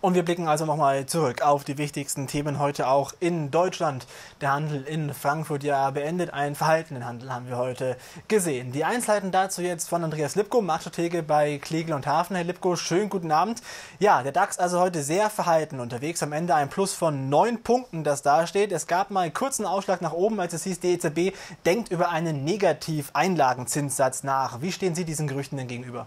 Und wir blicken also nochmal zurück auf die wichtigsten Themen heute auch in Deutschland. Der Handel in Frankfurt ja beendet. Einen verhaltenen Handel haben wir heute gesehen. Die Einzelheiten dazu jetzt von Andreas Lipko, Marktstratege bei Klegel und Hafen. Herr Lipko, schönen guten Abend. Ja, der DAX also heute sehr verhalten unterwegs. Am Ende ein Plus von neun Punkten, das da steht. Es gab mal einen kurzen Ausschlag nach oben, als es hieß, die EZB denkt über einen Negativ-Einlagenzinssatz nach. Wie stehen Sie diesen Gerüchten denn gegenüber?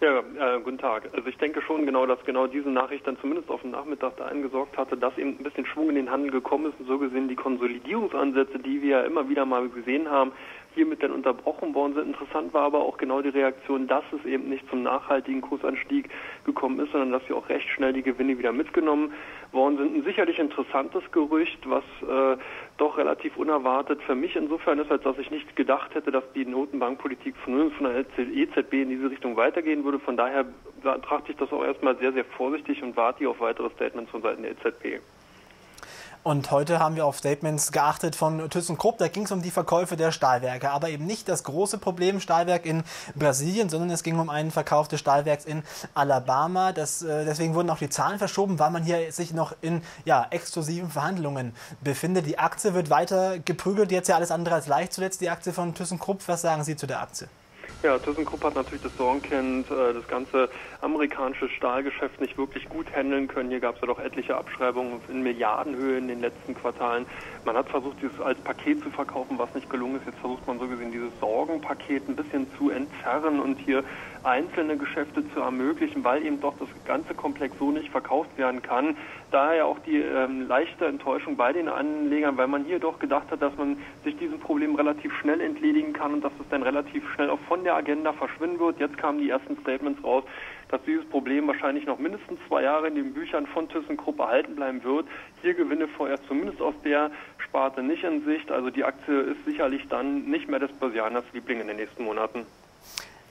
Ja, äh, guten Tag. Also ich denke schon genau, dass genau diese Nachricht dann zumindest auf den Nachmittag da eingesorgt hatte, dass eben ein bisschen Schwung in den Handel gekommen ist und so gesehen die Konsolidierungsansätze, die wir ja immer wieder mal gesehen haben, hiermit dann unterbrochen worden sind. Interessant war aber auch genau die Reaktion, dass es eben nicht zum nachhaltigen Kursanstieg gekommen ist, sondern dass sie auch recht schnell die Gewinne wieder mitgenommen worden sind. Ein sicherlich interessantes Gerücht, was äh, doch relativ unerwartet für mich insofern ist, als dass ich nicht gedacht hätte, dass die Notenbankpolitik von, von der EZB in diese Richtung weitergehen würde. Von daher betrachte ich das auch erstmal sehr, sehr vorsichtig und warte auf weitere Statements von Seiten der EZB. Und heute haben wir auf Statements geachtet von ThyssenKrupp. Da ging es um die Verkäufe der Stahlwerke. Aber eben nicht das große Problem Stahlwerk in Brasilien, sondern es ging um einen Verkauf des Stahlwerks in Alabama. Das, äh, deswegen wurden auch die Zahlen verschoben, weil man hier sich noch in ja, exklusiven Verhandlungen befindet. Die Aktie wird weiter geprügelt. Jetzt ja alles andere als leicht zuletzt die Aktie von ThyssenKrupp. Was sagen Sie zu der Aktie? Ja, ThyssenKrupp hat natürlich das Sorgenkind, äh, das ganze amerikanische Stahlgeschäft nicht wirklich gut handeln können. Hier gab es ja doch etliche Abschreibungen in Milliardenhöhe in den letzten Quartalen. Man hat versucht, dieses als Paket zu verkaufen, was nicht gelungen ist. Jetzt versucht man so gesehen, dieses Sorgenpaket ein bisschen zu entzerren und hier einzelne Geschäfte zu ermöglichen, weil eben doch das ganze Komplex so nicht verkauft werden kann. Daher auch die ähm, leichte Enttäuschung bei den Anlegern, weil man hier doch gedacht hat, dass man sich diesem Problem relativ schnell entledigen kann und dass es dann relativ schnell auch von der Agenda verschwinden wird. Jetzt kamen die ersten Statements raus, dass dieses Problem wahrscheinlich noch mindestens zwei Jahre in den Büchern von ThyssenKrupp erhalten bleiben wird. Hier Gewinne vorerst zumindest aus der Sparte nicht in Sicht. Also die Aktie ist sicherlich dann nicht mehr des Börsianers Liebling in den nächsten Monaten.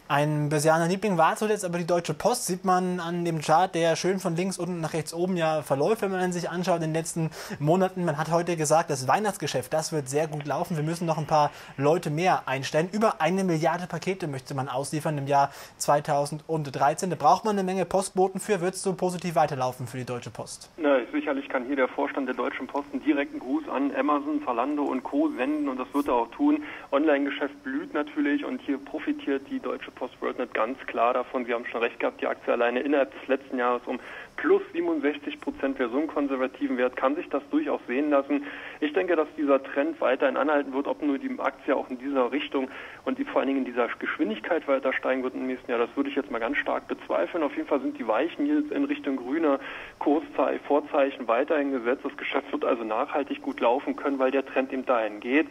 Ein Börsianer Liebling war zuletzt aber die Deutsche Post, sieht man an dem Chart, der schön von links unten nach rechts oben ja verläuft, wenn man sich anschaut in den letzten Monaten. Man hat heute gesagt, das Weihnachtsgeschäft, das wird sehr gut laufen. Wir müssen noch ein paar Leute mehr einstellen. Über eine Milliarde Pakete möchte man ausliefern im Jahr 2013. Da braucht man eine Menge Postboten für. Wird es so positiv weiterlaufen für die Deutsche Post? Na, sicherlich kann hier der Vorstand der Deutschen Post einen direkten Gruß an Amazon, Zalando und Co. senden und das wird er auch tun. Online-Geschäft blüht natürlich und hier profitiert die Deutsche Post World nicht ganz klar davon. Sie haben schon recht gehabt, die Aktie alleine innerhalb des letzten Jahres um plus 67 Prozent. Wer so einen konservativen Wert kann sich das durchaus sehen lassen. Ich denke, dass dieser Trend weiterhin anhalten wird, ob nur die Aktie auch in dieser Richtung und vor allen Dingen in dieser Geschwindigkeit weiter steigen wird im nächsten Jahr. Das würde ich jetzt mal ganz stark bezweifeln. Auf jeden Fall sind die Weichen jetzt in Richtung grüner Kursvorzeichen weiterhin gesetzt. Das Geschäft wird also nachhaltig gut laufen können, weil der Trend eben dahin geht.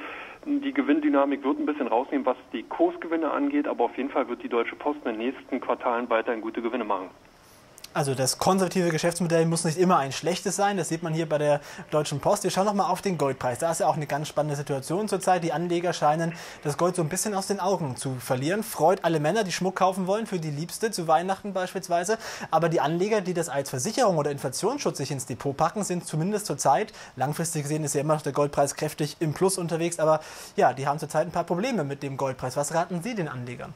Die Gewinndynamik wird ein bisschen rausnehmen, was die Kursgewinne angeht, aber auf jeden Fall wird die Deutsche Post in den nächsten Quartalen weiterhin gute Gewinne machen. Also das konservative Geschäftsmodell muss nicht immer ein schlechtes sein. Das sieht man hier bei der Deutschen Post. Wir schauen nochmal auf den Goldpreis. Da ist ja auch eine ganz spannende Situation zurzeit. Die Anleger scheinen das Gold so ein bisschen aus den Augen zu verlieren. Freut alle Männer, die Schmuck kaufen wollen, für die Liebste, zu Weihnachten beispielsweise. Aber die Anleger, die das als Versicherung oder Inflationsschutz sich ins Depot packen, sind zumindest zurzeit, langfristig gesehen ist ja immer noch der Goldpreis kräftig im Plus unterwegs. Aber ja, die haben zurzeit ein paar Probleme mit dem Goldpreis. Was raten Sie den Anlegern?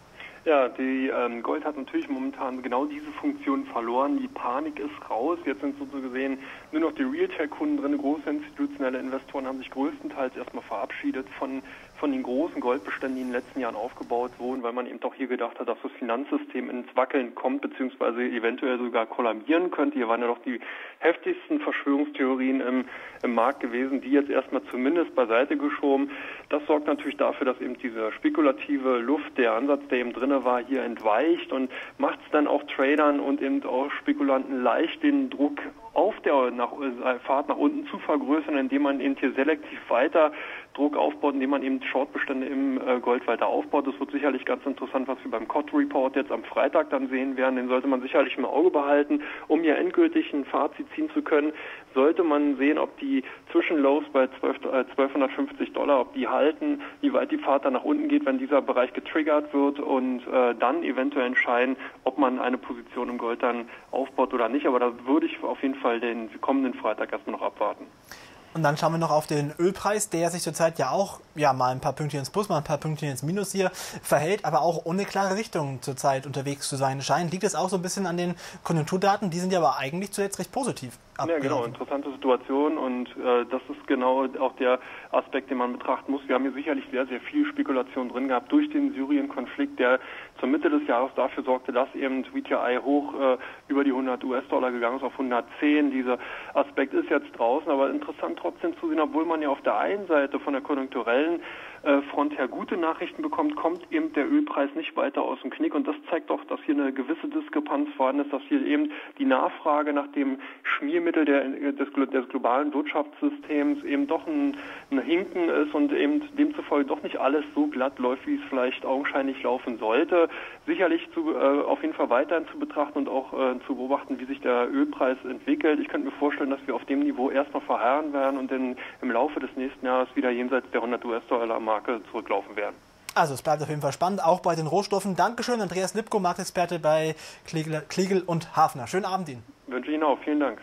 Ja, die ähm, Gold hat natürlich momentan genau diese Funktion verloren. Die Panik ist raus. Jetzt sind so gesehen nur noch die Retail-Kunden drin. Große institutionelle Investoren haben sich größtenteils erstmal verabschiedet von von den großen Goldbeständen, die in den letzten Jahren aufgebaut wurden, weil man eben doch hier gedacht hat, dass das Finanzsystem ins Wackeln kommt, beziehungsweise eventuell sogar kollabieren könnte. Hier waren ja doch die heftigsten Verschwörungstheorien im, im Markt gewesen, die jetzt erstmal zumindest beiseite geschoben. Das sorgt natürlich dafür, dass eben diese spekulative Luft, der Ansatz, der eben drinne war, hier entweicht und macht es dann auch Tradern und eben auch Spekulanten leicht, den Druck auf der nach, äh, Fahrt nach unten zu vergrößern, indem man eben hier selektiv weiter Druck aufbaut, indem man eben Shortbestände im äh, Gold weiter aufbaut. Das wird sicherlich ganz interessant, was wir beim COT Report jetzt am Freitag dann sehen werden. Den sollte man sicherlich im Auge behalten, um hier endgültig ein Fazit ziehen zu können. Sollte man sehen, ob die Zwischenlows bei 12, äh, 1250 Dollar, ob die halten, wie weit die Fahrt dann nach unten geht, wenn dieser Bereich getriggert wird und äh, dann eventuell entscheiden, ob man eine Position im Gold dann aufbaut oder nicht. Aber da würde ich auf jeden Fall den kommenden Freitag erstmal noch abwarten. Und dann schauen wir noch auf den Ölpreis, der sich zurzeit ja auch ja, mal ein paar Pünktchen ins Plus, mal ein paar Pünktchen ins Minus hier verhält, aber auch ohne klare Richtung zurzeit unterwegs zu sein scheint. Liegt es auch so ein bisschen an den Konjunkturdaten? Die sind ja aber eigentlich zuletzt recht positiv. Ja, genau, interessante Situation und äh, das ist genau auch der Aspekt, den man betrachten muss. Wir haben hier sicherlich sehr, sehr viel Spekulation drin gehabt durch den Syrien-Konflikt, der zur Mitte des Jahres dafür sorgte, dass eben VTI hoch äh, über die 100 US-Dollar gegangen ist auf 110. Dieser Aspekt ist jetzt draußen, aber interessant trotzdem zu sehen, obwohl man ja auf der einen Seite von der konjunkturellen äh, Front her gute Nachrichten bekommt, kommt eben der Ölpreis nicht weiter aus dem Knick. Und das zeigt doch, dass hier eine gewisse Diskrepanz vorhanden ist, dass hier eben die Nachfrage nach dem Schmiermittel der, des, des globalen Wirtschaftssystems eben doch ein, ein Hinken ist und eben demzufolge doch nicht alles so glatt läuft, wie es vielleicht augenscheinlich laufen sollte. Sicherlich zu, äh, auf jeden Fall weiterhin zu betrachten und auch äh, zu beobachten, wie sich der Ölpreis entwickelt. Ich könnte mir vorstellen, dass wir auf dem Niveau erstmal verharren werden und dann im Laufe des nächsten Jahres wieder jenseits der 100 US-Dollar Marke zurücklaufen werden. Also es bleibt auf jeden Fall spannend, auch bei den Rohstoffen. Dankeschön, Andreas Lipko, Marktexperte bei Kliegel, und Hafner. Schönen Abend Ihnen. Wünsche Ihnen auch. Vielen Dank.